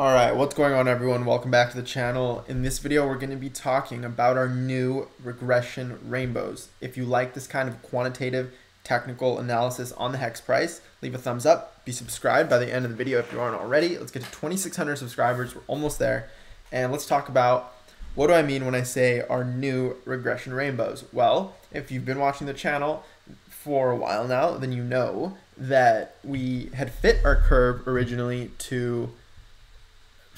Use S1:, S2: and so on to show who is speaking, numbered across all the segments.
S1: Alright, what's going on everyone? Welcome back to the channel. In this video, we're going to be talking about our new regression rainbows. If you like this kind of quantitative technical analysis on the hex price, leave a thumbs up, be subscribed by the end of the video if you aren't already. Let's get to 2,600 subscribers. We're almost there. And let's talk about what do I mean when I say our new regression rainbows? Well, if you've been watching the channel for a while now, then you know that we had fit our curve originally to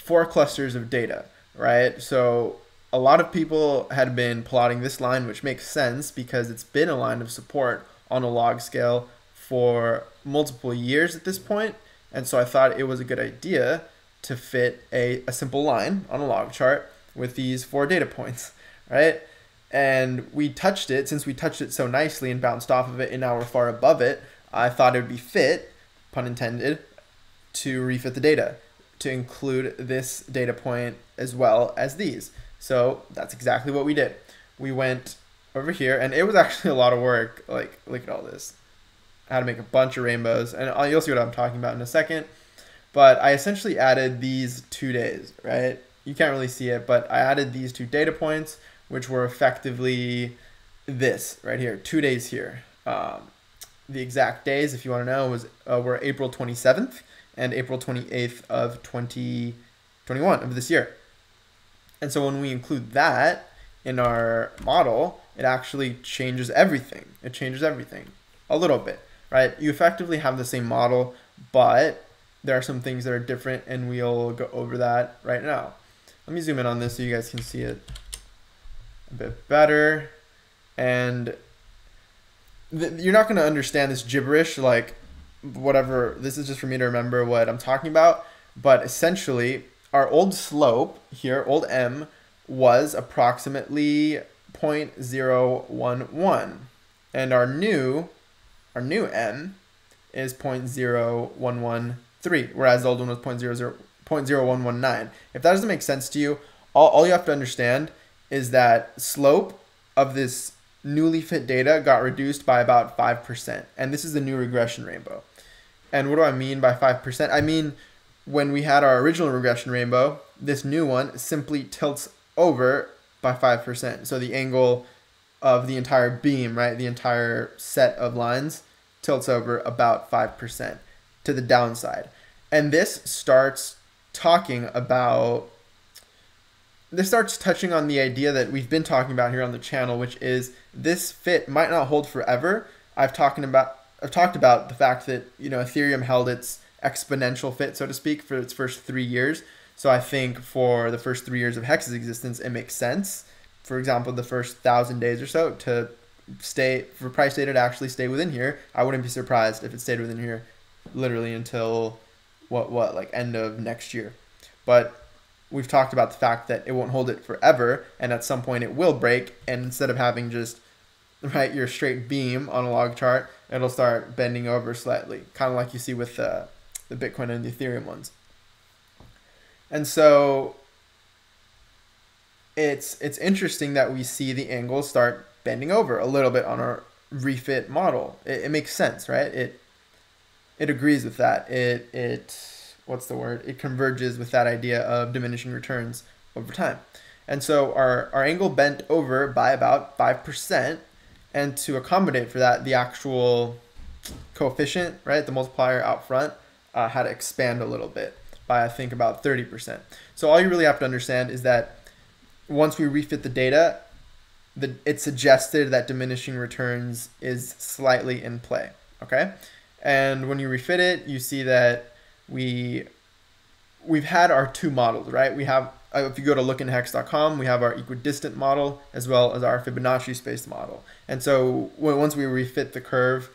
S1: four clusters of data, right? So a lot of people had been plotting this line, which makes sense because it's been a line of support on a log scale for multiple years at this point. And so I thought it was a good idea to fit a, a simple line on a log chart with these four data points, right? And we touched it, since we touched it so nicely and bounced off of it and now we're far above it, I thought it would be fit, pun intended, to refit the data to include this data point as well as these. So that's exactly what we did. We went over here and it was actually a lot of work. Like, look at all this. I had to make a bunch of rainbows and you'll see what I'm talking about in a second. But I essentially added these two days, right? You can't really see it, but I added these two data points, which were effectively this right here, two days here. Um, the exact days, if you want to know, was uh, were April 27th and April 28th of 2021 of this year. And so when we include that in our model, it actually changes everything. It changes everything a little bit, right? You effectively have the same model, but there are some things that are different and we'll go over that right now. Let me zoom in on this so you guys can see it a bit better. And you're not going to understand this gibberish like whatever. This is just for me to remember what I'm talking about. But essentially, our old slope here, old m, was approximately 0.011. And our new, our new n is 0.0113, whereas the old one was 0.00, 0.0119. If that doesn't make sense to you, all, all you have to understand is that slope of this newly fit data got reduced by about 5%. And this is the new regression rainbow. And what do I mean by 5%? I mean, when we had our original regression rainbow, this new one simply tilts over by 5%. So the angle of the entire beam, right, the entire set of lines tilts over about 5% to the downside. And this starts talking about this starts touching on the idea that we've been talking about here on the channel, which is this fit might not hold forever. I've talking about I've talked about the fact that you know Ethereum held its exponential fit, so to speak, for its first three years. So I think for the first three years of Hex's existence, it makes sense. For example, the first thousand days or so to stay for price data to actually stay within here. I wouldn't be surprised if it stayed within here, literally until what what like end of next year. But we've talked about the fact that it won't hold it forever and at some point it will break and instead of having just right your straight beam on a log chart it'll start bending over slightly kind of like you see with the, the bitcoin and the ethereum ones and so it's it's interesting that we see the angles start bending over a little bit on our refit model it, it makes sense right it it agrees with that it it what's the word? It converges with that idea of diminishing returns over time. And so our, our angle bent over by about 5%. And to accommodate for that, the actual coefficient, right, the multiplier out front, uh, had to expand a little bit by, I think, about 30%. So all you really have to understand is that once we refit the data, the, it suggested that diminishing returns is slightly in play, okay? And when you refit it, you see that we we've had our two models, right? We have uh, if you go to lookintohex.com, we have our equidistant model as well as our Fibonacci space model. And so once we refit the curve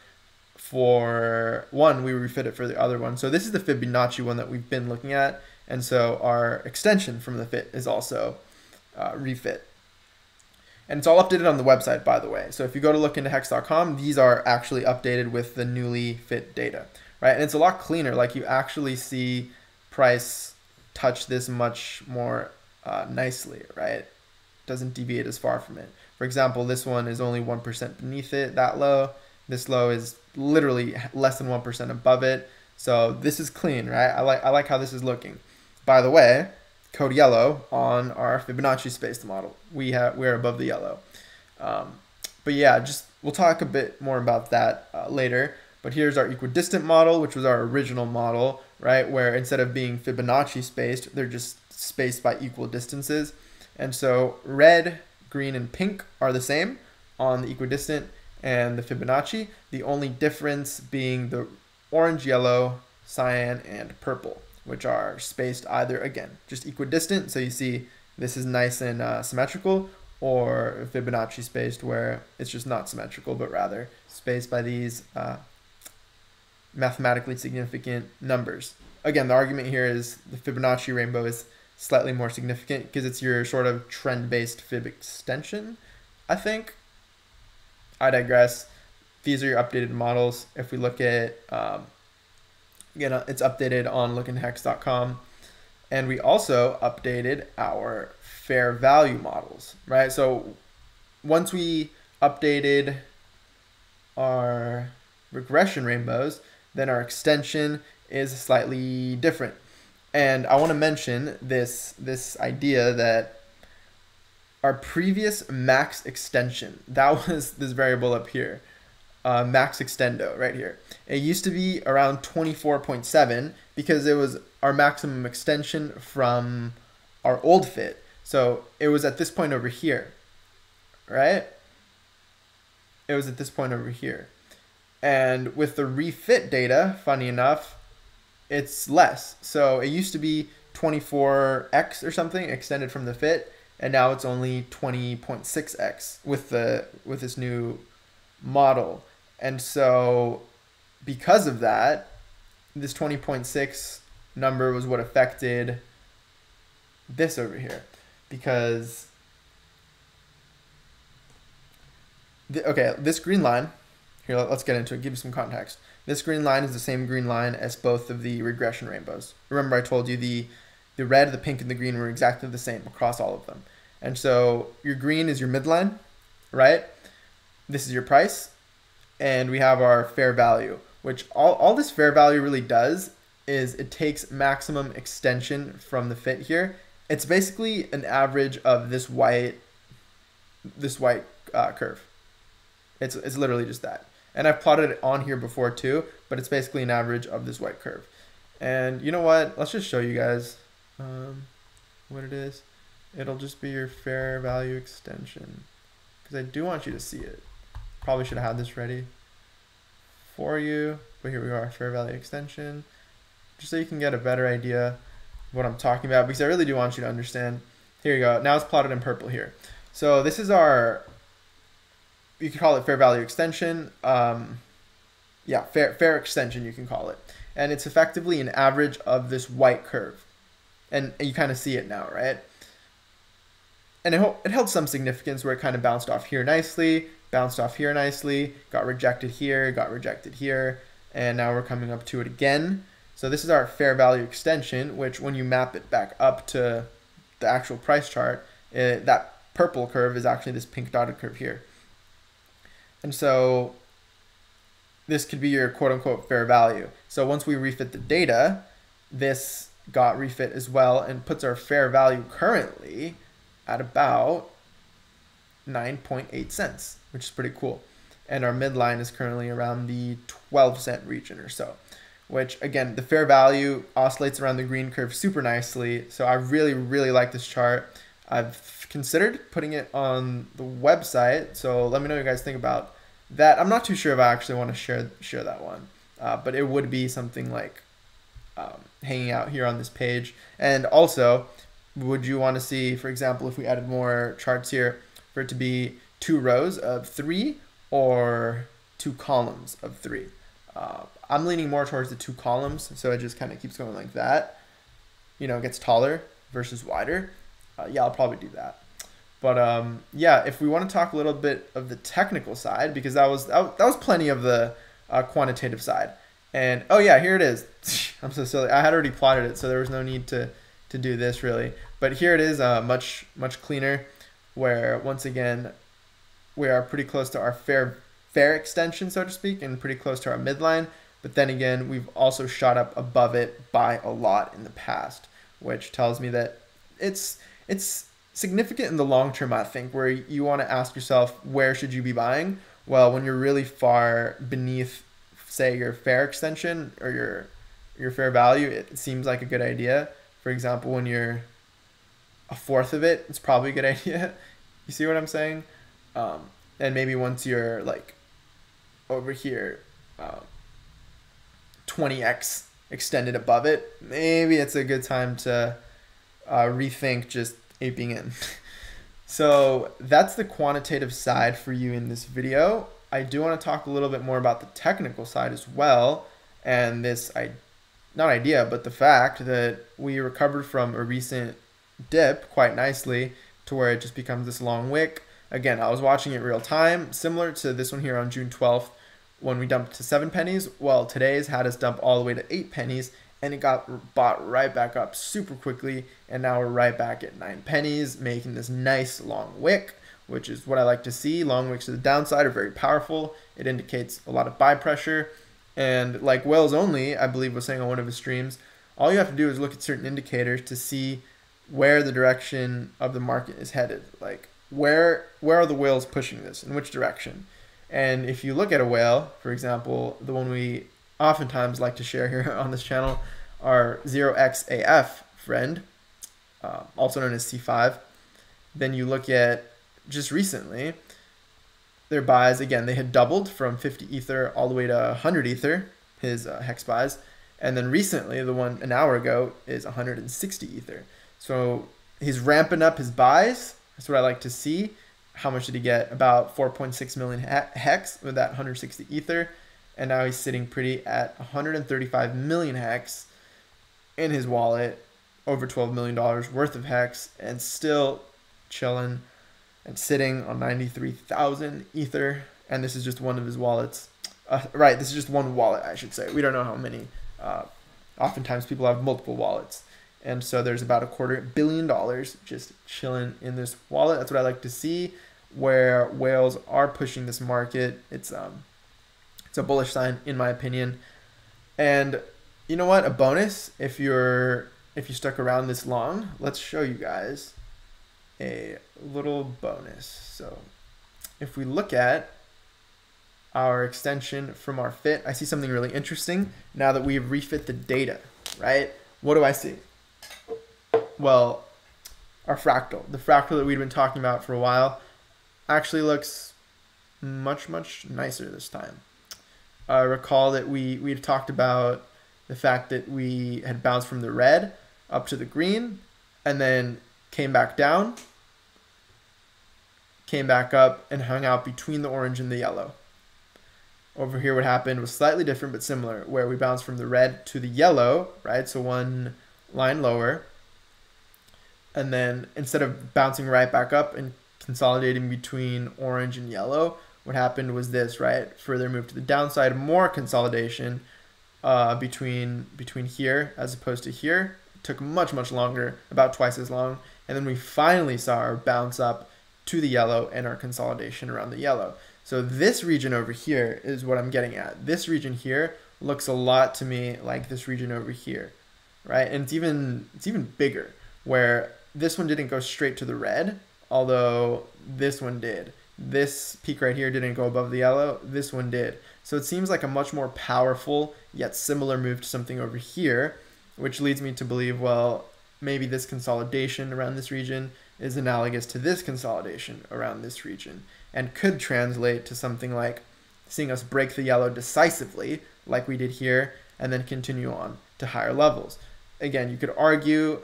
S1: for one, we refit it for the other one. So this is the Fibonacci one that we've been looking at. And so our extension from the fit is also uh, refit. And it's all updated on the website, by the way. So if you go to lookintohex.com, these are actually updated with the newly fit data right? And it's a lot cleaner. Like you actually see price touch this much more uh, nicely, right? Doesn't deviate as far from it. For example, this one is only 1% beneath it, that low. This low is literally less than 1% above it. So this is clean, right? I like, I like how this is looking. by the way, code yellow on our Fibonacci spaced model. We have we're above the yellow. Um, but yeah, just we'll talk a bit more about that uh, later. But here's our equidistant model, which was our original model, right? Where instead of being Fibonacci spaced, they're just spaced by equal distances. And so red, green, and pink are the same on the equidistant and the Fibonacci. The only difference being the orange, yellow, cyan, and purple, which are spaced either, again, just equidistant. So you see this is nice and uh, symmetrical, or Fibonacci spaced where it's just not symmetrical, but rather spaced by these uh, mathematically significant numbers. Again, the argument here is the Fibonacci rainbow is slightly more significant because it's your sort of trend-based fib extension, I think. I digress. These are your updated models. If we look at, um, again, uh, it's updated on lookintohex.com. And we also updated our fair value models, right? So once we updated our regression rainbows, then our extension is slightly different. And I want to mention this this idea that our previous max extension, that was this variable up here, uh, max extendo right here. It used to be around 24.7 because it was our maximum extension from our old fit. So it was at this point over here, right? It was at this point over here. And with the refit data, funny enough, it's less. So it used to be 24x or something extended from the fit, and now it's only 20.6x with the with this new model. And so because of that, this 20.6 number was what affected this over here because the, okay, this green line here, let's get into it, give you some context. This green line is the same green line as both of the regression rainbows. Remember I told you the, the red, the pink, and the green were exactly the same across all of them. And so your green is your midline, right? This is your price. And we have our fair value, which all, all this fair value really does is it takes maximum extension from the fit here. It's basically an average of this white, this white uh, curve. It's, it's literally just that. And I've plotted it on here before too, but it's basically an average of this white curve. And you know what? Let's just show you guys um, what it is. It'll just be your fair value extension because I do want you to see it. Probably should have had this ready for you, but here we are, fair value extension, just so you can get a better idea what I'm talking about because I really do want you to understand. Here you go. Now it's plotted in purple here. So this is our you can call it fair value extension. Um, yeah, fair fair extension you can call it, and it's effectively an average of this white curve, and you kind of see it now, right? And it, it held some significance where it kind of bounced off here nicely, bounced off here nicely, got rejected here, got rejected here, and now we're coming up to it again. So this is our fair value extension, which when you map it back up to the actual price chart, it, that purple curve is actually this pink dotted curve here. And so this could be your quote unquote fair value. So once we refit the data, this got refit as well and puts our fair value currently at about 9.8 cents, which is pretty cool. And our midline is currently around the 12 cent region or so, which again, the fair value oscillates around the green curve super nicely. So I really, really like this chart. I've considered putting it on the website. So let me know what you guys think about that. I'm not too sure if I actually want to share share that one, uh, but it would be something like um, hanging out here on this page. And also, would you want to see, for example, if we added more charts here, for it to be two rows of three or two columns of three? Uh, I'm leaning more towards the two columns, so it just kind of keeps going like that. You know, it gets taller versus wider uh, yeah, I'll probably do that. But um, yeah, if we want to talk a little bit of the technical side, because that was that, was plenty of the uh, quantitative side. And oh yeah, here it is. I'm so silly. I had already plotted it, so there was no need to to do this really. But here it is, uh, much much cleaner. Where once again, we are pretty close to our fair fair extension, so to speak, and pretty close to our midline. But then again, we've also shot up above it by a lot in the past which tells me that it's it's significant in the long term. I think where you want to ask yourself where should you be buying. Well, when you're really far beneath, say your fair extension or your your fair value, it seems like a good idea. For example, when you're a fourth of it, it's probably a good idea. You see what I'm saying? Um, and maybe once you're like over here, um, 20x extended above it, maybe it's a good time to uh, rethink just aping in. so that's the quantitative side for you in this video. I do want to talk a little bit more about the technical side as well, and this I not idea, but the fact that we recovered from a recent dip quite nicely to where it just becomes this long wick. Again, I was watching it real time, similar to this one here on June 12th when we dumped to seven pennies. Well, today's had us dump all the way to eight pennies and it got bought right back up super quickly. And now we're right back at nine pennies, making this nice long wick, which is what I like to see. Long wicks to the downside are very powerful. It indicates a lot of buy pressure. And like Whales Only, I believe was saying on one of his streams, all you have to do is look at certain indicators to see where the direction of the market is headed. Like where where are the whales pushing this? In which direction? And if you look at a whale, for example, the one we oftentimes like to share here on this channel, our 0xAF friend, uh, also known as C5, then you look at just recently, their buys, again, they had doubled from 50 Ether all the way to 100 Ether, his uh, hex buys. And then recently, the one an hour ago, is 160 Ether. So he's ramping up his buys. That's what I like to see. How much did he get? About 4.6 million hex with that 160 ether. And now he's sitting pretty at 135 million hex in his wallet, over $12 million worth of hex, and still chilling and sitting on 93,000 ether. And this is just one of his wallets. Uh, right, this is just one wallet, I should say. We don't know how many. Uh, oftentimes people have multiple wallets. And so there's about a quarter billion dollars just chilling in this wallet. That's what I like to see where whales are pushing this market. It's um it's a bullish sign in my opinion. And you know what? A bonus if you're if you stuck around this long, let's show you guys a little bonus. So if we look at our extension from our fit, I see something really interesting now that we've refit the data, right? What do I see? well, our fractal, the fractal that we'd been talking about for a while, actually looks much, much nicer this time. I recall that we, we'd talked about the fact that we had bounced from the red up to the green and then came back down, came back up, and hung out between the orange and the yellow. Over here, what happened was slightly different but similar, where we bounced from the red to the yellow, right? So one line lower, and then instead of bouncing right back up and consolidating between orange and yellow, what happened was this, right? Further move to the downside, more consolidation uh, between between here as opposed to here. It took much much longer, about twice as long, and then we finally saw our bounce up to the yellow and our consolidation around the yellow. So this region over here is what I'm getting at. This region here looks a lot to me like this region over here, right? And it's even it's even bigger where this one didn't go straight to the red, although this one did. This peak right here didn't go above the yellow. This one did. So it seems like a much more powerful yet similar move to something over here, which leads me to believe, well, maybe this consolidation around this region is analogous to this consolidation around this region and could translate to something like seeing us break the yellow decisively, like we did here, and then continue on to higher levels. Again, you could argue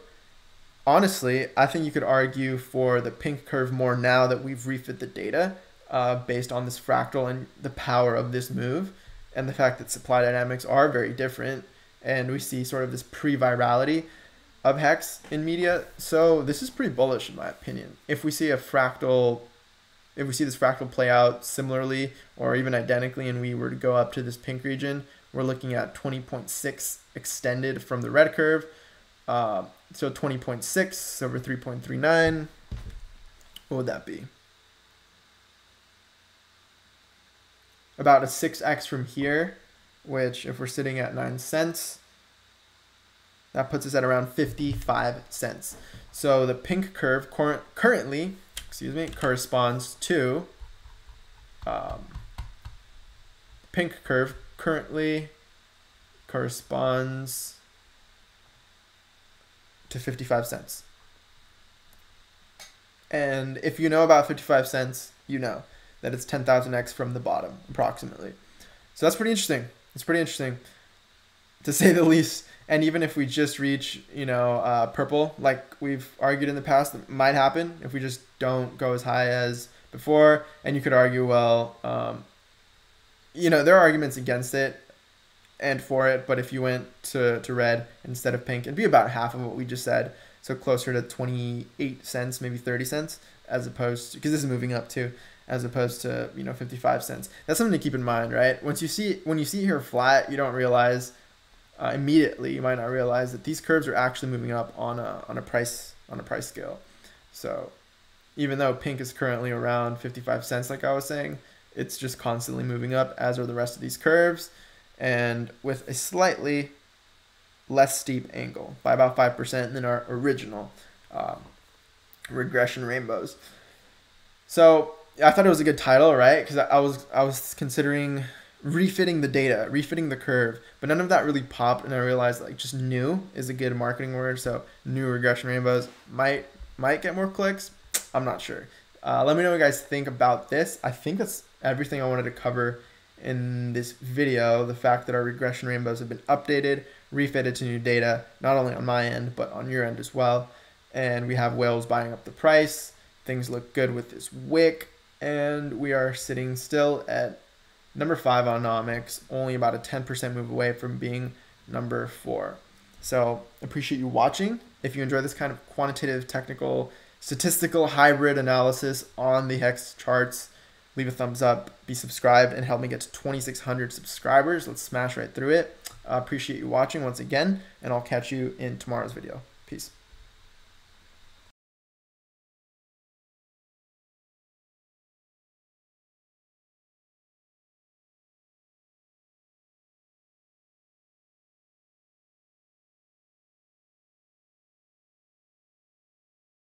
S1: honestly, I think you could argue for the pink curve more now that we've refit the data uh, based on this fractal and the power of this move and the fact that supply dynamics are very different and we see sort of this pre-virality of hex in media. So this is pretty bullish in my opinion. If we see a fractal if we see this fractal play out similarly or even identically and we were to go up to this pink region we're looking at 20.6 extended from the red curve uh, so 20.6 over 3.39, what would that be? About a 6x from here, which if we're sitting at 9 cents, That puts us at around 55 cents. So the pink curve cor currently, excuse me, corresponds to um, pink curve currently corresponds to 55 cents. And if you know about 55 cents, you know that it's 10,000x from the bottom, approximately. So that's pretty interesting. It's pretty interesting, to say the least. And even if we just reach, you know, uh, purple, like we've argued in the past, it might happen if we just don't go as high as before. And you could argue, well, um, you know, there are arguments against it and for it, but if you went to, to red instead of pink, it'd be about half of what we just said. So closer to 28 cents, maybe 30 cents, as opposed to, because this is moving up too, as opposed to, you know, 55 cents. That's something to keep in mind, right? Once you see, when you see here flat, you don't realize uh, immediately, you might not realize that these curves are actually moving up on a, on a price, on a price scale. So even though pink is currently around 55 cents, like I was saying, it's just constantly moving up, as are the rest of these curves and with a slightly less steep angle by about 5% than our original um, regression rainbows. So I thought it was a good title, right? Because I was I was considering refitting the data, refitting the curve, but none of that really popped, and I realized like just new is a good marketing word. So new regression rainbows might might get more clicks. I'm not sure. Uh, let me know what you guys think about this. I think that's everything I wanted to cover in this video the fact that our regression rainbows have been updated, refitted to new data, not only on my end, but on your end as well. And we have whales buying up the price. Things look good with this wick. And we are sitting still at number five on Nomics, only about a 10% move away from being number four. So appreciate you watching. If you enjoy this kind of quantitative, technical, statistical hybrid analysis on the hex charts, leave a thumbs up, be subscribed, and help me get to 2,600 subscribers. Let's smash right through it. I appreciate you watching once again, and I'll catch you in tomorrow's video. Peace.